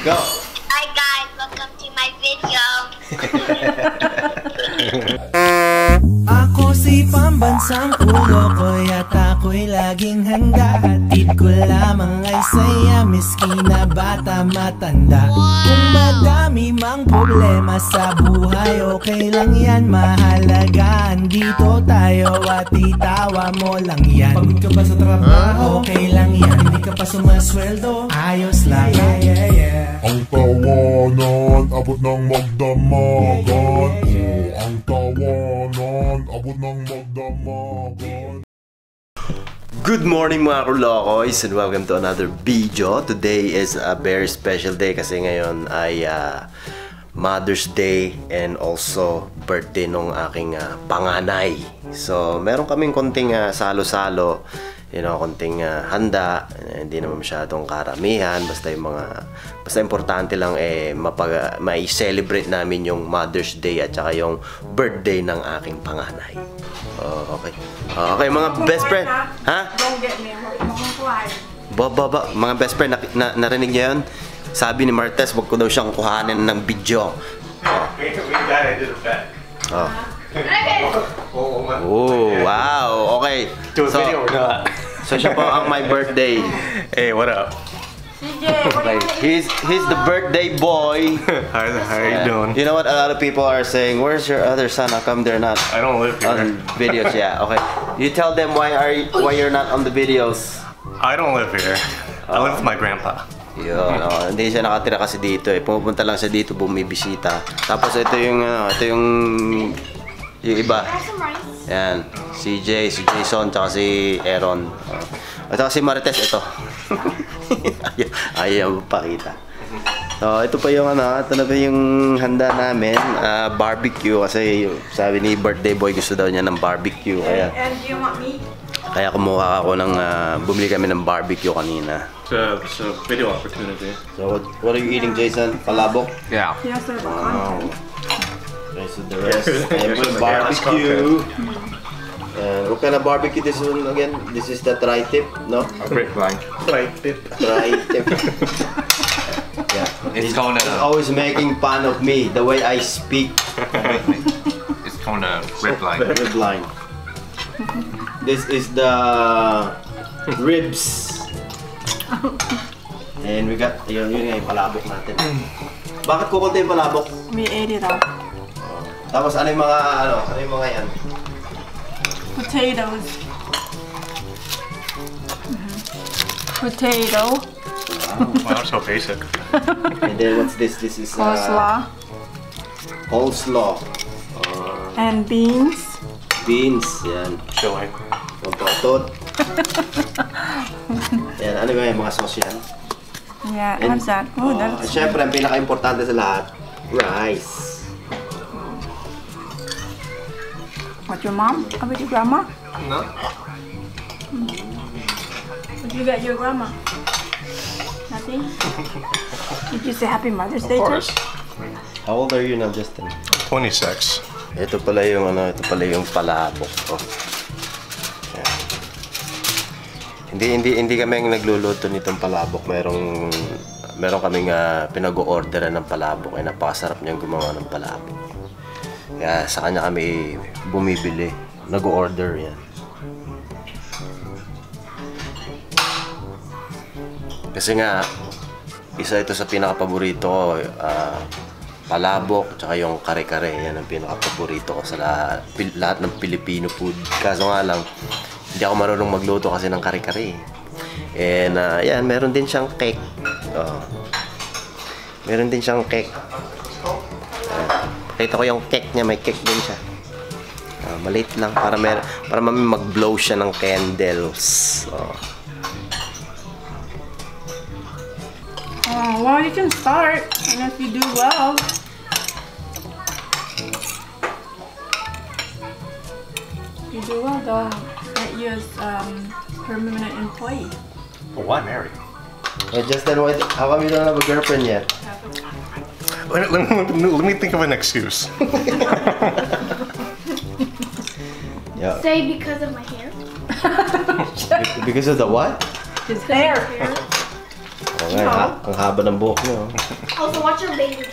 Go! Hi guys, welcome to my video. Ako si pambansang ulo ko At ako'y laging handa Hatid ko lamang ay saya Miski na bata matanda Kung madami mang problema sa buhay Okay lang yan, mahalaga Andito tayo at itawa mo lang yan Pagod ka ba sa trabaho? Okay lang yan Hindi ka pa sumasweldo? Ayos lang yeah, yeah, yeah. Ang tawanan, abot ng magdamagan oh, Ang tawanan, abot ng magdamagan Good morning mga kulokoys and welcome to another video. Today is a very special day kasi ngayon ay ah, Mother's Day and also birthday nung aking ah, panganay. So, meron kaming konting ah, salo-salo, you know, konting ah, handa, Eh, hindi naman masyadong karamihan, basta yung mga basta importante lang eh mapag may celebrate namin yung Mother's Day at saka yung birthday ng aking panganay. Oh, okay. Oh, okay, mga best friend. Ha? Don't get me. Makukuha. Ba, ba, ba, mga best friend, na, na, narinig niyo yun? Sabi ni Martes, wag ko daw siyang kuhanin ng video. We, we gotta do the bet. Oh. Oh. Oh, wow. Okay. Do a So, video or not? So siya po ang my birthday. Hey, what up? Okay. He's he's the birthday boy. how, how are you doing? You know what? A lot of people are saying, "Where's your other son? How come they're not I don't live here. on videos?" Yeah. Okay. You tell them why are you, why you're not on the videos. I don't live here. I live with my grandpa. Yun, oh, hindi siya nakatira kasi dito eh. Pumupunta lang siya dito, bumibisita. Tapos ito yung, ano, ito yung, yung iba. Yan, si Jay, si Jason, tsaka si Aaron. At saka si Marites, ito. ayaw, ayaw magpakita. So, ito pa yung ano, ito na pa yung handa namin, ah, barbecue kasi sabi ni birthday boy gusto daw niya ng barbecue kaya And do you want meat? kaya kumuha ako ng ah, bumili kami ng barbecue kanina. It's a video opportunity. So what, what are you eating, Jason? Palabok? Yeah. Yes, sir. But content. Okay, the rest. And with barbecue. And uh, what kind of barbecue this one again? This is the tri-tip, no? Great blind. Right. Tri-tip. yeah. It's He's, called he's a, uh, always making fun of me, the way I speak. it's called a rib line. Rib line. This is the ribs. And we got, yun, yun nga yung palabok natin. Bakit kukunti yung palabok? We ate it up. Tapos ano yung mga, ano, ano yung mga yan? Potatoes. Potato. Wow, so basic. And then what's this? This is uh, Coleslaw. coleslaw. Uh, And beans. beans, yan. Chilling. Pagkatot. yan, ano ba yung mga sauce yan? Yeah, And- how's that? Oh, at that's syempre, ang pinaka-importante sa lahat, rice. What your mom? How about your grandma? No. What you got your grandma? Nothing. Did you say Happy Mother's Day Of to her? course. How old are you now, Justin? 26. Ito pala yung ano, ito pala yung palabok ko. Hindi hindi hindi kami ang nagluluto nitong palabok. Merong meron kaming uh, pinag-orderan ng palabok. Ay napakasarap niyang gumawa ng palabok. Kaya sa kanya kami bumibili. Nag-order yan. Kasi nga, isa ito sa pinaka-paborito ko. ah, palabok, tsaka yung kare-kare. Yan ang pinaka-paborito ko sa lahat, lahat ng Filipino food. Kaso nga lang, hindi ako marunong magluto kasi ng kare-kare. And ah, yan, meron din siyang cake. Oh. Meron din siyang cake. Ayan. Pakita ko yung cake niya, may cake din siya. Ah, maliit lang para mer para mami mag-blow siya ng candles. Oh. Oh, well, you can start. And if you do well, if you do well, they'll get you as um, permanent employee. But why marry? Hey, Justin, why, how come you don't have a girlfriend yet? Let, let, me- let me think of an excuse. Yeah. Say because of my hair. Because of the what? His hair. Hair. Okay, ha- ang haba ng buhok niyo. Also, watch your baby.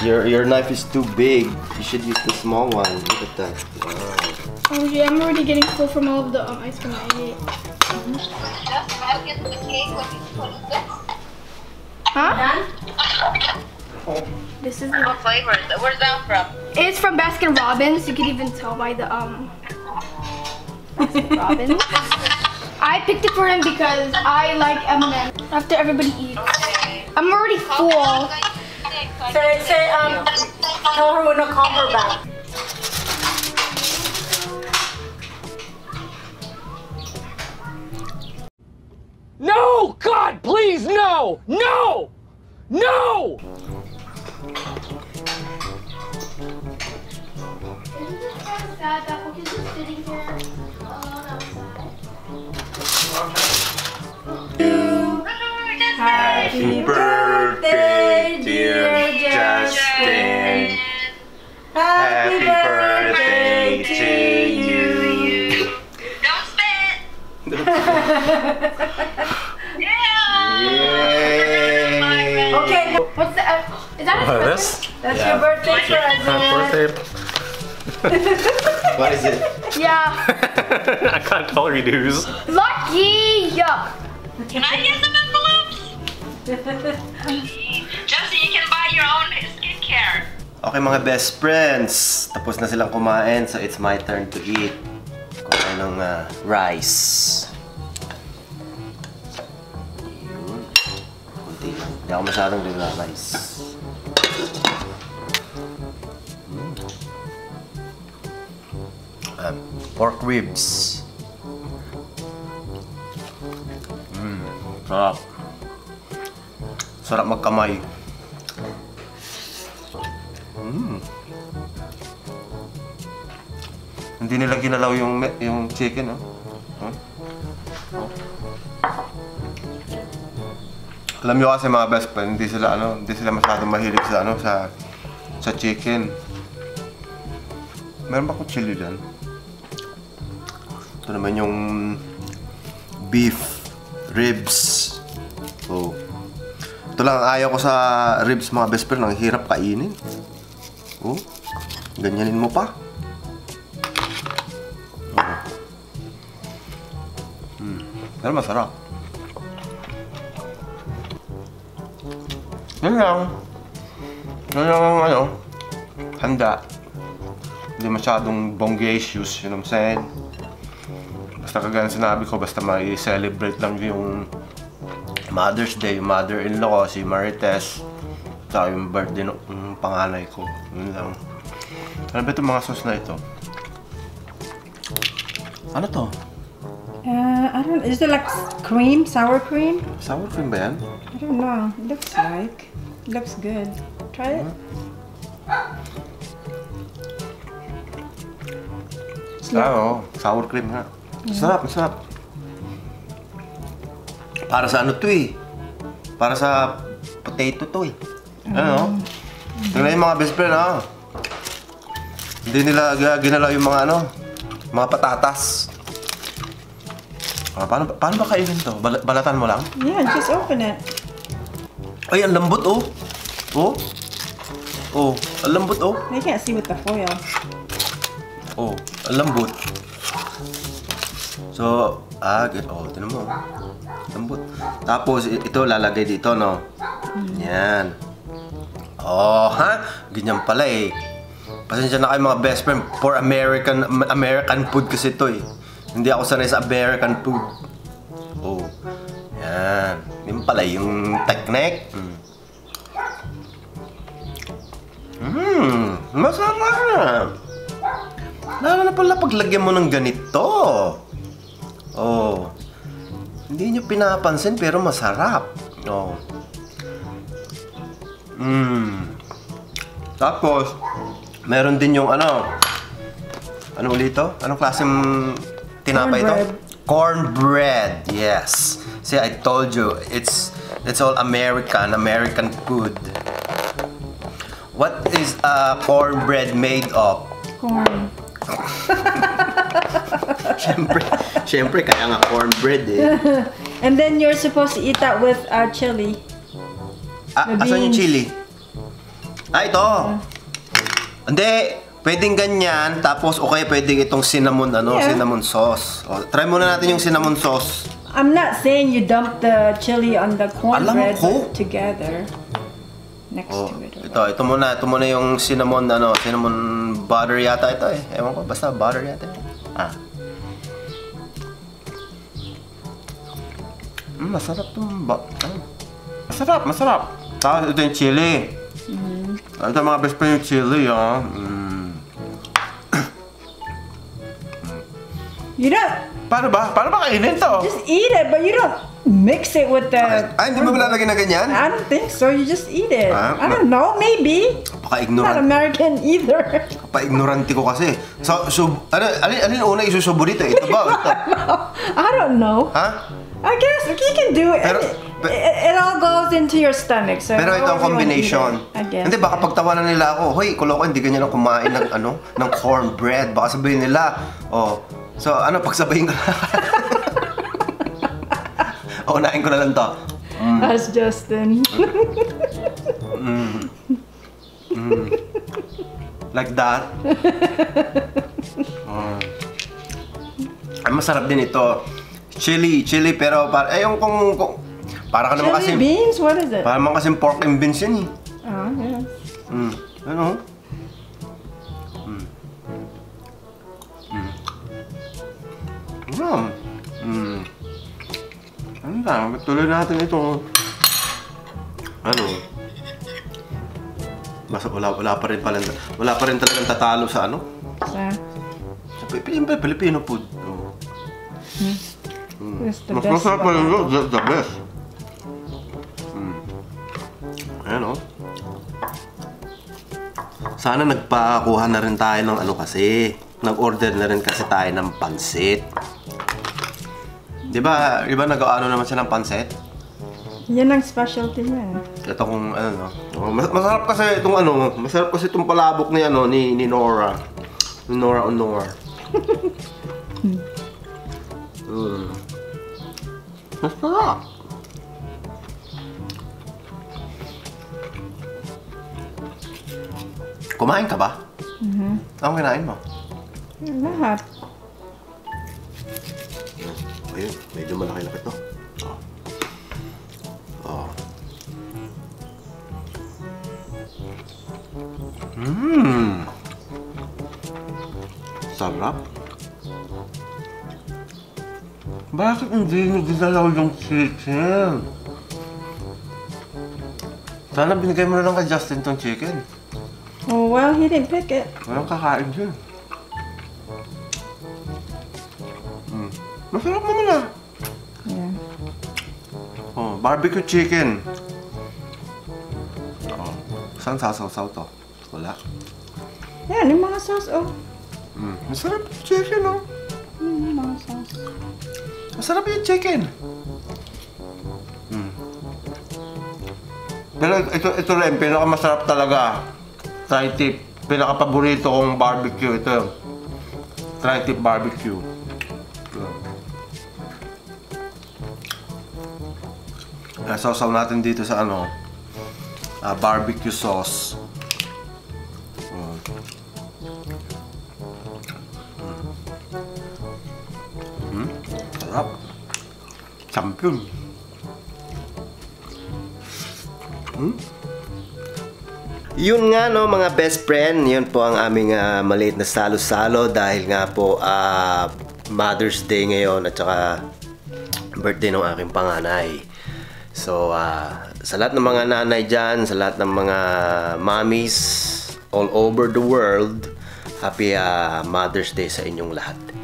Your your knife is too big. You should use the small one. Look at that. Wow. Oh yeah, I'm already getting full from all of the um, ice cream I ate. Just get the cake when you put this. Is the, What flavor is it? Where's that from? it's from Baskin Robbins. You can even tell by the um Baskin Robbins. I picked it for him because I like M&M. After everybody eats, I'm already full. Say, say, um, tell her when to call her back. No! God, please, no! No! No! Happy birthday, dear Justin. Happy birthday to you. Don't spit. yeah. Yay! Okay, What's the? Is that a Oh, this? that's your birthday present. Birthday. What is it? Yeah. I can't tell you dues. Lucky! Yeah. Can I get some envelopes? Justin, you can buy your own skincare. Okay mga best friends, tapos na silang kumain so it's my turn to eat. Kumain ng ah, rice. Yun. Kunti lang. Hindi ako masyadong rice. Um, pork ribs. Mm, sarap. Sarap magkamay. Hindi nila ginalaw yung yung chicken, oh. Huh? Oh. Alam niyo kasi mga best friend, hindi sila ano, hindi sila masyadong mahilig sa ano sa sa chicken. Meron ba akong chili dyan? Ito naman yung beef ribs. Oh. Ito lang ang ayaw ko sa ribs mga best friend, ang hirap kainin. Oh. Ganyanin mo pa. Pero masarap. Yun lang. Yun lang ang ano, handa. Hindi masyadong bonggacious, you know what I'm saying? Basta kagaya ng sinabi ko, basta may-celebrate lang yung Mother's Day, yung mother-in-law ko, si Marites. Tsaka yung birthday ng ng panganay ko. Yun lang. Ano ba itong mga sauce na ito? Ano to? Uh, I don't. Is it like cream, sour cream? Sour cream ba yan? I don't know. It looks like. It looks good. Try it. Ah, oo. Sour cream nga. Masarap, masarap. Para sa ano to eh. Para sa potato to eh. Ano? Tingnan yung mga best friend ha. Hindi nila ginalaw yung mga ano, mga patatas. Ah, paano, paano ba kainin to? Bal- balatan mo lang? Yeah, just open it. Ay, ang lambot oh. Oh. Oh, ang lambot oh. You can't see with the foil. Oh, ang lambot. So, ah, good. Oh, tinan mo. Lambot. Tapos, ito lalagay dito, no? Yan. Oh, ha? Ganyan pala eh. Pasensya na kayo mga best friend. For American American food kasi ito eh. Hindi ako sanay sa American food. Oh. Yan. Yan pala yung technique. Mm. Hmm, masarap. Lalo na pala paglagyan mo ng ganito. Oh. Hindi nyo pinapansin pero masarap. Oh. Mmm. Tapos, meron din yung ano. Ano ulit ito? Anong klaseng tinapay ito? Cornbread. Yes. See, I told you, it's it's all American, American food. What is uh, cornbread made of? Corn. Siyempre, siyempre kaya nga cornbread eh. And then you're supposed to eat that with uh, chili. Ah, The asan yung beans. chili? Ah, ito. Hindi. Pwedeng ganyan, tapos okay, pwedeng itong cinnamon, ano, Yeah. cinnamon sauce. O, try muna natin yung cinnamon sauce. I'm not saying you dump the chili on the cornbread ko. but together. Next Oh, to it. or ito, ito muna, ito muna yung cinnamon, ano, cinnamon butter yata ito eh. Ewan ko, basta butter yata. eh. Ah. Mm, masarap tong ba... ah. Masarap, masarap. Tapos ito yung chili. Ito mga best friend yung chili, ah. Mm. You don't Paano ba? Paano ba kainin to? just eat it, but you don't mix it with the. Ay, hindi mo ba lalagyan na ganyan? I don't think so. You just eat it. Ah, I don't know. Maybe. Not Paka-ignorant. American either. Pa-ignorante ko kasi. So, so ano, alin, alin una isusubo dito? Ito ba? Ito? I don't know. Ha? I guess you can do it. Pero- it, pe- it, it all goes into your stomach. So Pero ito ang combination. it, I guess. Hindi, baka pagtawanan nila ako, Hoy, kuloko, hindi ganyan ako kumain ng, ano, ng cornbread. Baka sabihin nila, oh, so ano, pagsabayin ko na. unahin ko na lang to. That's Justin. Like that. Mm. Ay, masarap din ito. Chili, chili, pero para, eh, yung kung, kung para ka naman kasi, Chili beans? What is it? para naman kasi pork and beans yun eh. Oh, yeah. Mm. Ano? Mm. Mm. Mm. Mm. Ano na? Tuloy natin ito. Ano? Basta wala, wala pa rin pala, wala pa rin talagang tatalo sa ano? So, Sa Pilipino, Filipino food. Oh. It's the Mas best. masarap pa one. rin yun. The, the best. Mm. Ayan o. Sana nagpakuha na rin tayo ng ano kasi. Nag-order na rin kasi tayo ng pansit. Di ba, di ba nag-ano naman siya ng pansit? Yan ang specialty niya. Ito kung ano no. Oh, mas- masarap kasi itong ano, masarap kasi itong palabok ni ano ni ni Nora. Ni Nora Honor. mm. Masarap. Kumain ka ba? Mhm. Anong kinain mo? Lahat. Ayun, medyo malaki-laki to. Oh. Oh. Mmm. Sarap. Bakit hindi nyo ginalaw yung chicken? Sana binigay mo na lang kay Justin tong chicken. Oh, well, he didn't pick it. Walang kakain dyan. Mm. Masarap naman ah. Yeah. Oh, barbecue chicken. Oh, saan sasaw-saw to? Wala. Yan, yung mga sauce. Oh, Mm. Masarap chicken, oh. Masarap yung chicken. Mm. Pero ito, ito rin, pinakamasarap talaga. Tri-tip. Pinaka-paborito kong barbecue. Ito. Tri-tip barbecue. Ito. Nasawsaw natin dito sa ano, ah, barbecue sauce. Champion. Hmm? Yun nga no mga best friend, yun po ang aming ah, maliit na salo-salo dahil nga po ah, Mother's Day ngayon at saka birthday ng aking panganay. So ah, sa lahat ng mga nanay dyan, sa lahat ng mga mommies all over the world, happy ah, Mother's Day sa inyong lahat.